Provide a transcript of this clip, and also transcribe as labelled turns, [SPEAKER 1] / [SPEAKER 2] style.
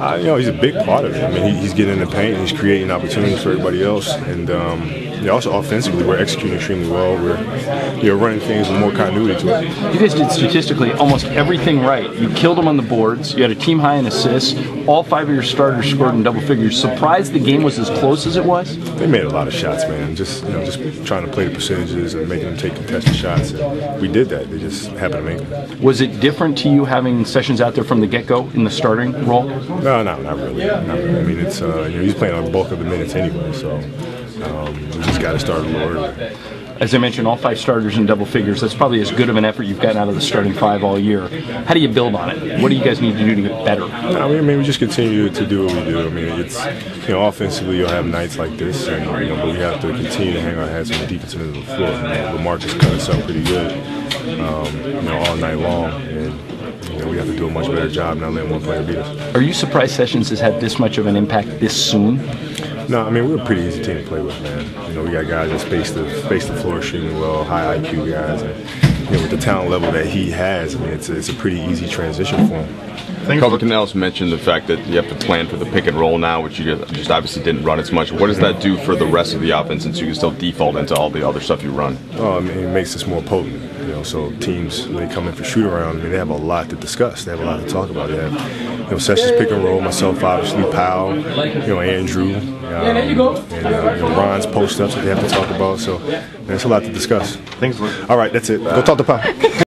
[SPEAKER 1] Uh, you know, he's a big part of it. I mean, he, he's getting in the paint he's creating opportunities for everybody else. And um, yeah, also offensively, we're executing extremely well. We're you know running things with more continuity to it.
[SPEAKER 2] You guys did statistically almost everything right. You killed them on the boards. You had a team high in assists. All five of your starters scored in double figures. Surprised the game was as close as it was.
[SPEAKER 1] They made a lot of shots, man. Just you know, just trying to play the percentages and making them take contested shots. And we did that. They just happened to make them.
[SPEAKER 2] Was it different to you having sessions out there from the get-go in the starting role?
[SPEAKER 1] No, no, not really. Not really. I mean, it's uh, you know, he's playing a bulk of the minutes anyway, so um, we just got to start a little early.
[SPEAKER 2] As I mentioned, all five starters in double figures. That's probably as good of an effort you've gotten out of the starting five all year. How do you build on it? What do you guys need to do to get better?
[SPEAKER 1] I mean, I mean, we just continue to do what we do. I mean, it's you know, offensively you'll have nights like this, and you know, but we have to continue to hang our heads on the defensive end of the floor. You know, LaMarcus cut us up pretty good, um, you know, all night long, and you know, we have to do a much better job not letting one player beat us.
[SPEAKER 2] Are you surprised Sessions has had this much of an impact this soon?
[SPEAKER 1] No, I mean we're a pretty easy team to play with, man. You know, we got guys that space the space the floor extremely well, high IQ guys, and you know with the talent level that he has, I mean it's a, it's a pretty easy transition for him.
[SPEAKER 3] Coach Canales mentioned the fact that you have to plan for the pick and roll now, which you just obviously didn't run as much. What does that do for the rest of the offense since you can still default into all the other stuff you run?
[SPEAKER 1] Oh, I mean, it makes us more potent. You know, so teams when they come in for shoot around, I mean, they have a lot to discuss. They have a lot to talk about. They have, know, sessions pick and roll. Myself, obviously, Pau, you know, Andrew, um, and uh, you know, Ron's post ups that they have to talk about. So there's a lot to discuss.
[SPEAKER 4] Thanks.
[SPEAKER 1] All right, that's it. Go talk to Pau.